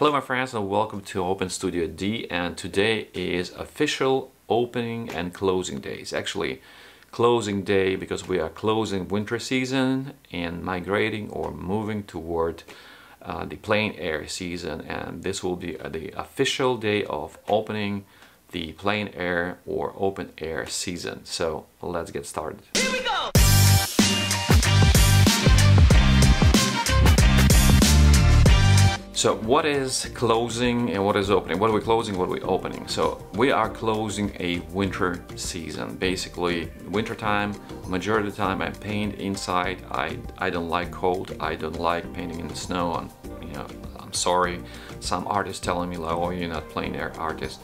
Hello my friends and welcome to Open Studio D and today is official opening and closing days. Actually closing day because we are closing winter season and migrating or moving toward uh, the plein air season and this will be the official day of opening the plein air or open air season. So let's get started. So what is closing and what is opening? What are we closing, what are we opening? So we are closing a winter season. Basically, winter time, majority of the time I paint inside. I, I don't like cold. I don't like painting in the snow. I'm, you know, I'm sorry. Some artists telling me like, oh, you're not plein air artist.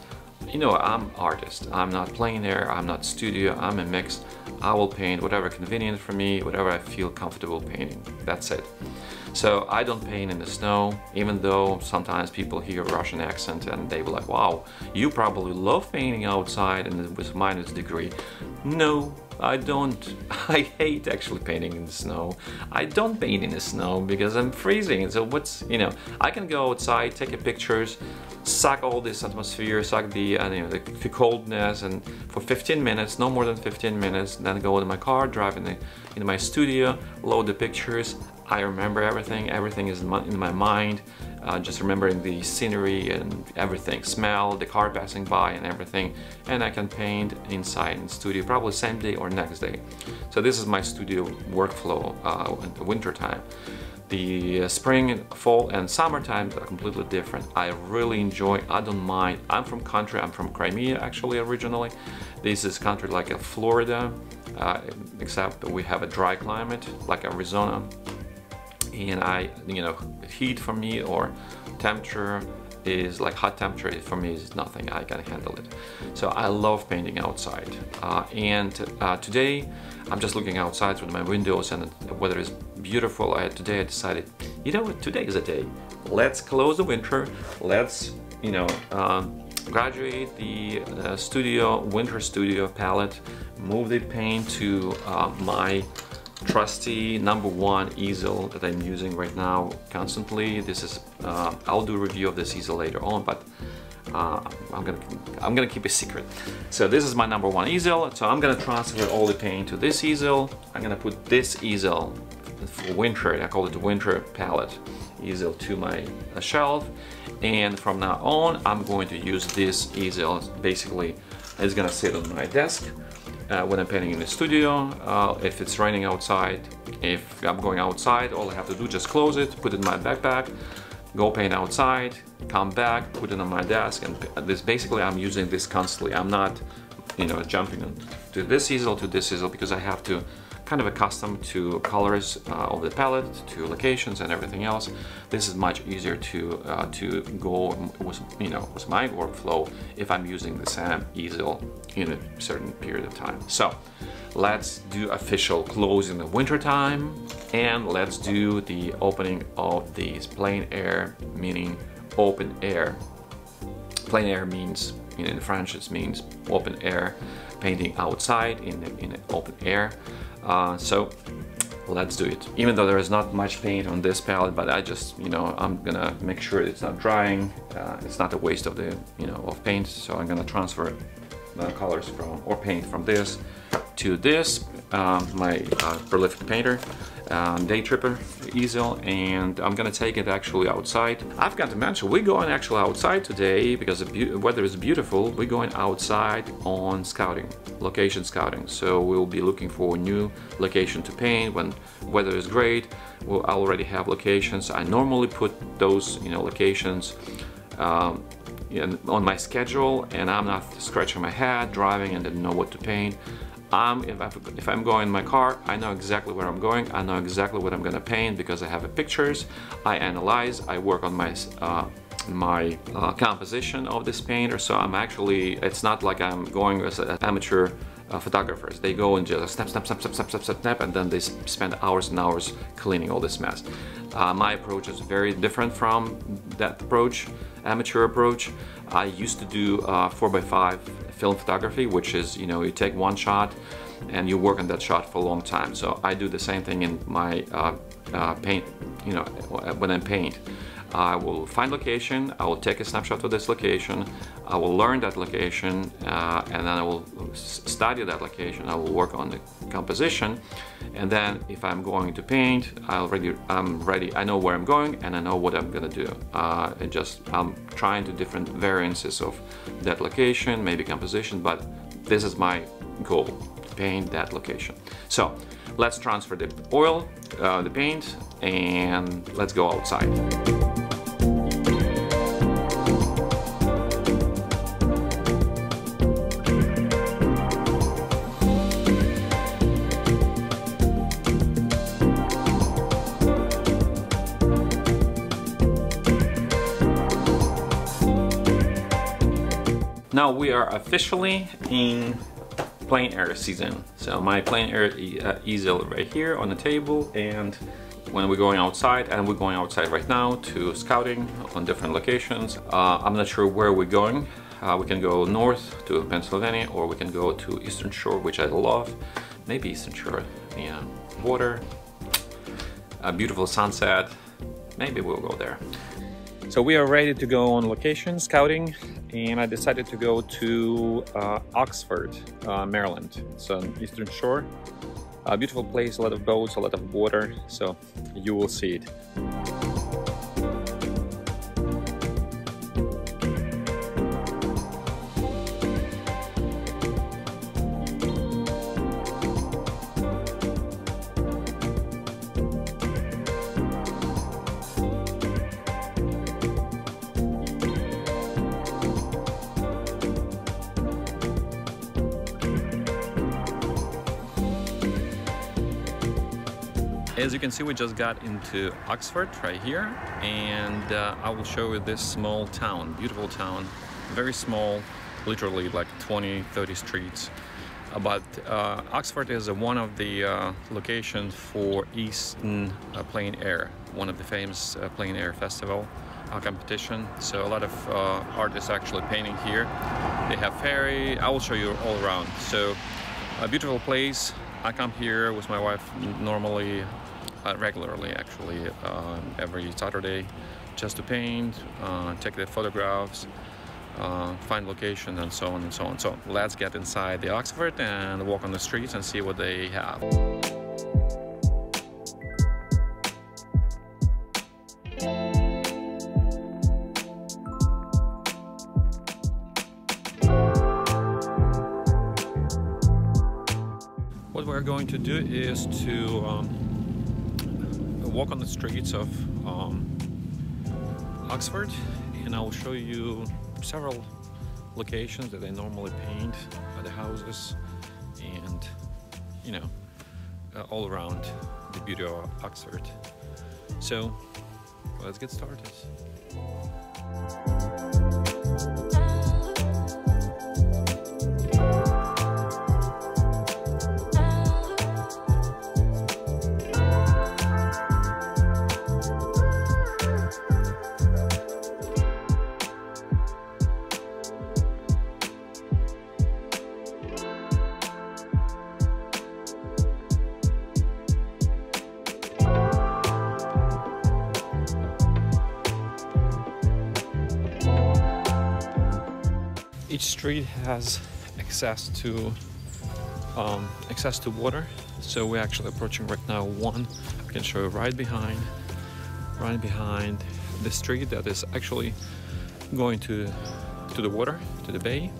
You know, I'm artist. I'm not plein air. I'm not studio. I'm a mix. I will paint whatever convenient for me, whatever I feel comfortable painting. That's it. So I don't paint in the snow, even though sometimes people hear Russian accent and they be like, wow, you probably love painting outside and with minus degree. No, I don't. I hate actually painting in the snow. I don't paint in the snow because I'm freezing. So what's, you know, I can go outside, take pictures, suck all this atmosphere, suck the, uh, you know, the, the, coldness and for 15 minutes, no more than 15 minutes, then go in my car, drive in, the, in my studio, load the pictures. I remember everything, everything is in my, mind, uh, just remembering the scenery and everything, smell, the car passing by and everything, and I can paint inside in studio probably same day or next day. So this is my studio workflow uh, in the winter time. The uh, spring, fall and summer times are completely different. I really enjoy, I don't mind. I'm from country, I'm from Crimea actually originally. This is country like a Florida, uh, except we have a dry climate like Arizona and I, you know, heat for me or temperature is like hot temperature for me is nothing. I can handle it. So I love painting outside. Uh, and uh, today I'm just looking outside through my windows and the weather is beautiful. I, today I decided you know what? Today is a day. Let's close the winter. Let's you know um, graduate the uh, studio winter studio palette move the paint to uh, my trusty number one easel that I'm using right now constantly. This is, uh, I'll do a review of this easel later on, but uh, I'm gonna I'm gonna keep a secret. So this is my number one easel. So I'm gonna transfer all the paint to this easel. I'm gonna put this easel for winter. I call it the winter palette easel to my uh, shelf. And from now on, I'm going to use this easel. Basically, it's gonna sit on my desk uh, when I'm painting in the studio, uh, if it's raining outside, if I'm going outside, all I have to do just close it, put it in my backpack, go paint outside, come back, put it on my desk, and this basically I'm using this constantly. I'm not, you know, jumping to this easel to this easel because I have to kind of accustomed to colors uh, of the palette, to locations and everything else. This is much easier to uh, to go with you know with my workflow if I'm using the same easel in a certain period of time. So let's do official close in the winter time and let's do the opening of these plein air, meaning open air. Plein air means in French it means open air, painting outside in, in open air. Uh, so let's do it. Even though there is not much paint on this palette, but I just, you know, I'm gonna make sure it's not drying. Uh, it's not a waste of the, you know, of paint. So I'm gonna transfer the colors from, or paint from this to this, um, my uh, prolific painter um, day tripper easel and I'm gonna take it actually outside. I've got to mention we're going actually outside today because the weather is beautiful. We're going outside on scouting, location scouting. So we'll be looking for a new location to paint when weather is great. We'll already have locations. I normally put those you know locations um, on my schedule and I'm not scratching my head driving and didn't know what to paint. I'm, if, I, if I'm going in my car, I know exactly where I'm going, I know exactly what I'm gonna paint because I have pictures, I analyze, I work on my uh, my uh, composition of this painter. So I'm actually it's not like I'm going as an amateur uh, photographers. They go and just snap snap snap snap snap snap snap and then they spend hours and hours cleaning all this mess. Uh, my approach is very different from that approach amateur approach. I used to do uh, 4x5 film photography, which is, you know, you take one shot and you work on that shot for a long time. So I do the same thing in my uh, uh, paint, you know, when I paint. I will find location, I will take a snapshot of this location, I will learn that location, uh, and then I will study that location. I will work on the composition, and then if I'm going to paint, I already I'm ready. I know where I'm going, and I know what I'm gonna do. Uh, and just I'm trying to different variances of that location, maybe composition, but this is my goal: paint that location. So let's transfer the oil, uh, the paint, and let's go outside. Now we are officially in plein air season. So my plein air uh, easel right here on the table and when we're going outside and we're going outside right now to scouting on different locations. Uh, I'm not sure where we're going. Uh, we can go north to Pennsylvania or we can go to Eastern Shore, which I love. Maybe Eastern Shore, yeah. Water, a beautiful sunset. Maybe we'll go there. So we are ready to go on location scouting and I decided to go to uh, Oxford, uh, Maryland. It's on Eastern Shore. A beautiful place, a lot of boats, a lot of water, so you will see it. As you can see, we just got into Oxford right here, and uh, I will show you this small town, beautiful town, very small, literally like 20, 30 streets. Uh, but uh, Oxford is one of the uh, locations for Easton uh, Plein Air, one of the famous uh, Plein Air Festival competition. So a lot of artists actually painting here. They have ferry. I will show you all around. So a beautiful place. I come here with my wife normally uh, regularly actually uh, every Saturday just to paint, uh, take the photographs, uh, find location and so on and so on. So let's get inside the Oxford and walk on the streets and see what they have. What we're going to do is to um, walk on the streets of um, Oxford and I will show you several locations that I normally paint the houses and you know uh, all around the beauty of Oxford. So let's get started. Street has access to um, access to water. So we're actually approaching right now one I can show you right behind right behind the street that is actually going to to the water to the bay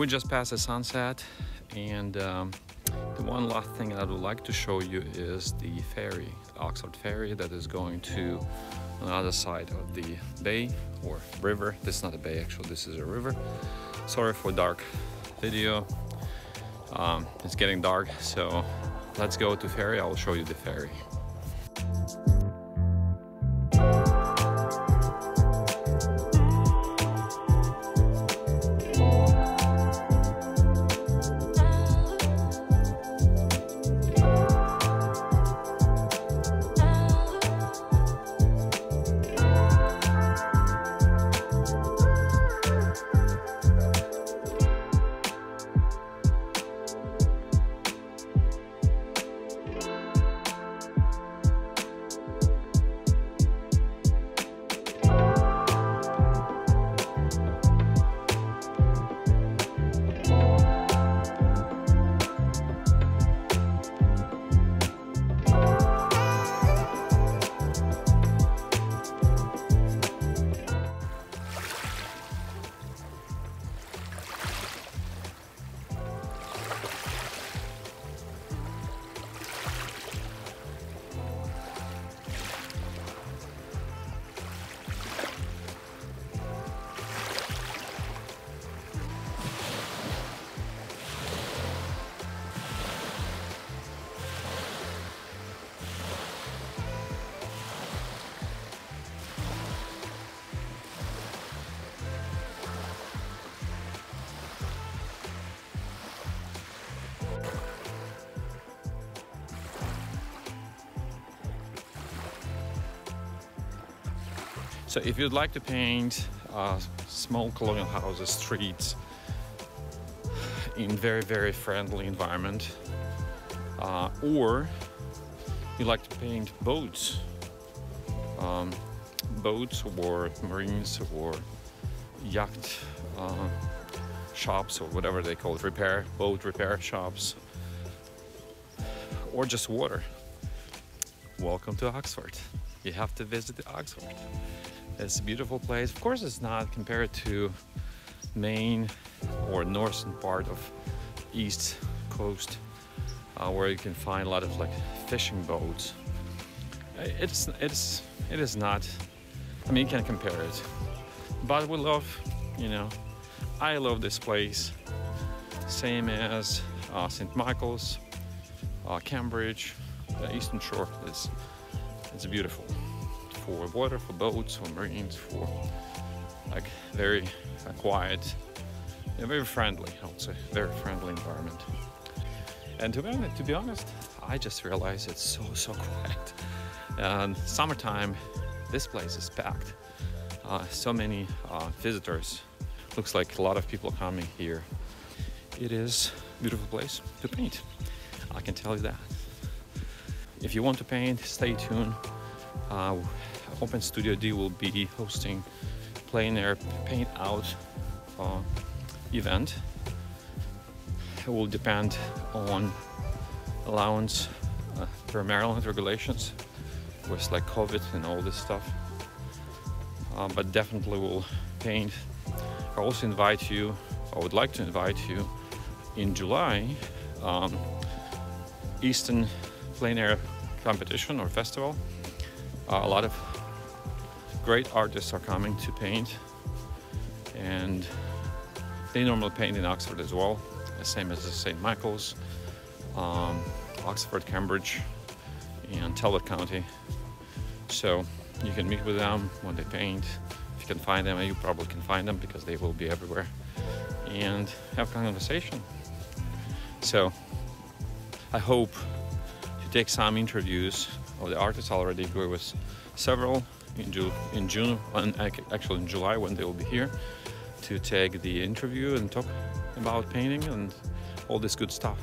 we just passed the sunset and um, the one last thing that I would like to show you is the ferry, Oxford ferry that is going to another side of the bay or river. This is not a bay actually, this is a river. Sorry for dark video. Um, it's getting dark, so let's go to ferry. I will show you the ferry. So if you'd like to paint uh, small colonial houses, streets in very, very friendly environment, uh, or you like to paint boats, um, boats or marines or yacht uh, shops or whatever they call it, repair, boat repair shops, or just water. Welcome to Oxford. You have to visit Oxford. It's a beautiful place. Of course, it's not compared to Maine or northern part of east coast uh, where you can find a lot of like fishing boats. It's it's it is not. I mean, you can compare it, but we love, you know, I love this place. Same as uh, St. Michaels, uh, Cambridge, the Eastern Shore. It's it's beautiful for water, for boats, for marines, for like very uh, quiet, and very friendly. I would say very friendly environment. And to be honest, to be honest, I just realized it's so so quiet. And summertime, this place is packed. Uh, so many uh, visitors. Looks like a lot of people coming here. It is a beautiful place to paint. I can tell you that. If you want to paint, stay tuned. Uh, Open Studio D will be hosting plein air paint out uh, event. It will depend on allowance uh, per Maryland regulations with like COVID and all this stuff. Uh, but definitely will paint. I also invite you, I would like to invite you in July, um, Easton Plein Air competition or festival. Uh, a lot of great artists are coming to paint and they normally paint in Oxford as well, the same as the St. Michaels, um, Oxford, Cambridge, and Talbot County. So you can meet with them when they paint. If you can find them, you probably can find them because they will be everywhere, and have conversation. So I hope to take some interviews of the artists. Already agree with several in, Ju- in June, and actually in July when they will be here to take the interview and talk about painting and all this good stuff.